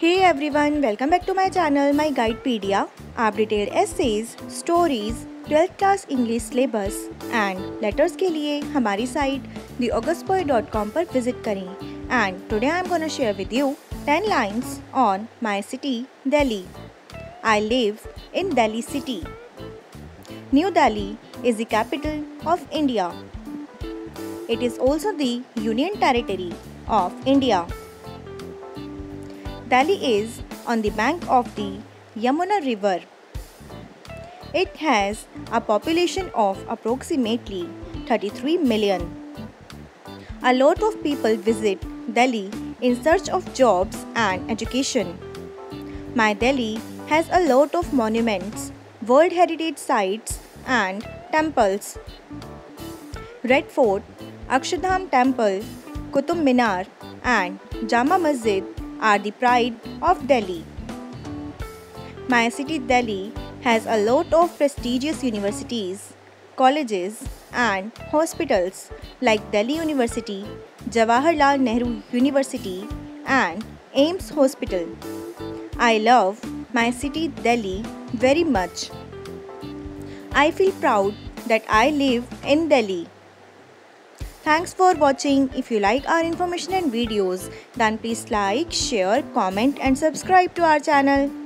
Hey everyone, welcome back to my channel, my Guidepedia. आप detailed essays, stories, 12th class English syllabus and letters के लिए हमारी site theaugustpoet.com पर visit करें and today I'm gonna share with you 10 lines on my city, Delhi. I live in Delhi city. New Delhi is the capital of India. It is also the Union Territory of India. Delhi is on the bank of the Yamuna River. It has a population of approximately 33 million. A lot of people visit Delhi in search of jobs and education. My Delhi has a lot of monuments, World Heritage Sites and temples. Red Fort, Akshardham Temple, Qutub Minar and Jama Masjid are the pride of Delhi. My city Delhi has a lot of prestigious universities, colleges and hospitals like Delhi University, Jawaharlal Nehru University and AIIMS Hospital. I love my city Delhi very much. I feel proud that I live in Delhi. Thanks for watching. If you like our information and videos, then please like, share, comment and subscribe to our channel.